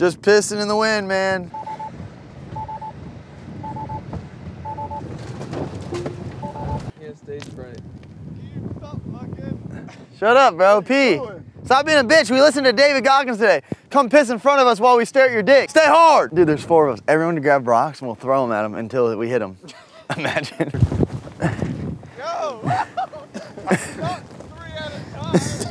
Just pissing in the wind, man. Can't stage fright. Shut up, bro. P. Stop being a bitch. We listened to David Goggins today. Come piss in front of us while we stare at your dick. Stay hard. Dude, there's four of us. Everyone to grab rocks and we'll throw them at them until we hit them. Imagine. Go!